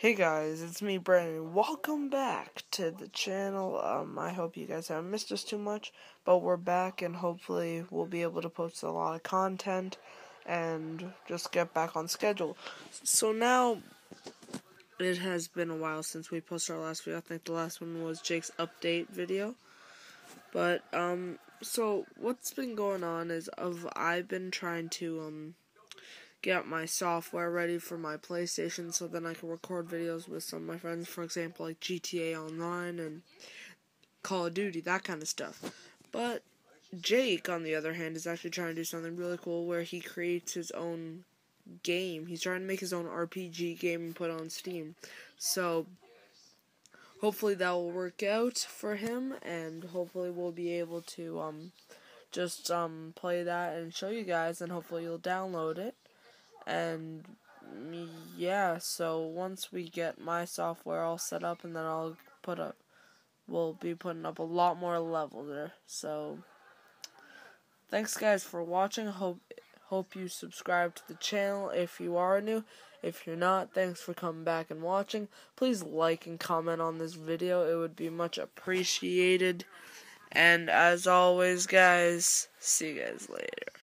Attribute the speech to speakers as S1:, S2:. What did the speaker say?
S1: Hey guys, it's me, Brandon. Welcome back to the channel. Um, I hope you guys haven't missed us too much, but we're back and hopefully we'll be able to post a lot of content and just get back on schedule. So now, it has been a while since we posted our last video. I think the last one was Jake's update video. But, um, so what's been going on is of I've been trying to, um, get my software ready for my PlayStation so then I can record videos with some of my friends, for example, like GTA Online and Call of Duty, that kind of stuff. But Jake, on the other hand, is actually trying to do something really cool where he creates his own game. He's trying to make his own RPG game and put on Steam. So hopefully that will work out for him and hopefully we'll be able to um just um play that and show you guys and hopefully you'll download it and yeah, so once we get my software all set up, and then I'll put up, we'll be putting up a lot more level there. So thanks guys for watching. Hope hope you subscribe to the channel if you are new. If you're not, thanks for coming back and watching. Please like and comment on this video. It would be much appreciated. And as always, guys, see you guys later.